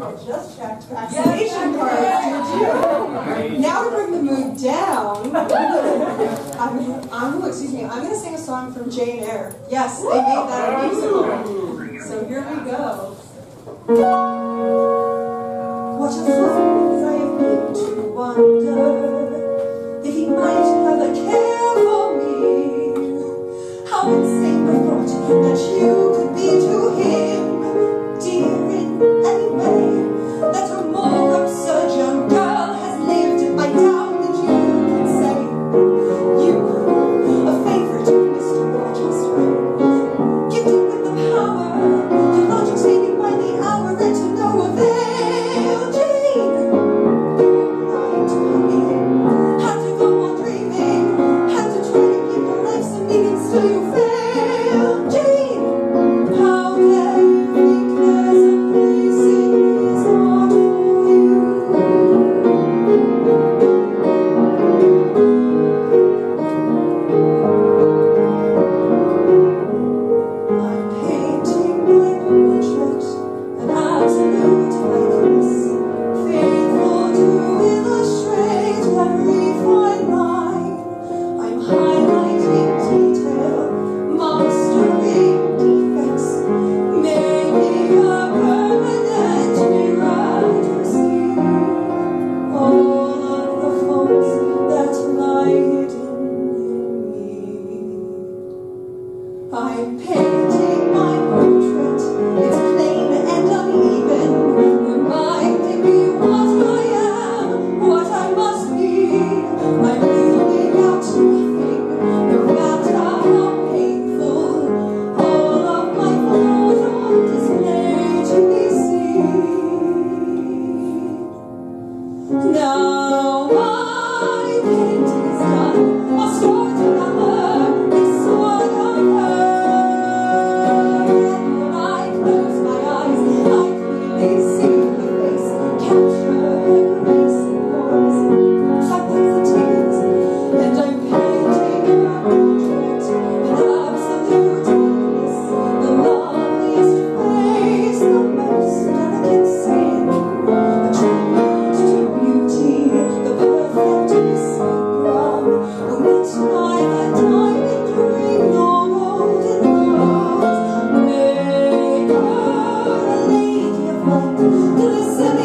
I just checked vaccination cards, did you? Now to bring the mood down, I'm, I'm, excuse me, I'm going to sing a song from Jane Eyre. Yes, they made that a musical. So here we go.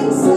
Jesus.